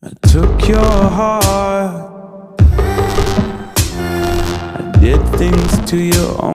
I took your heart. I did things to your own.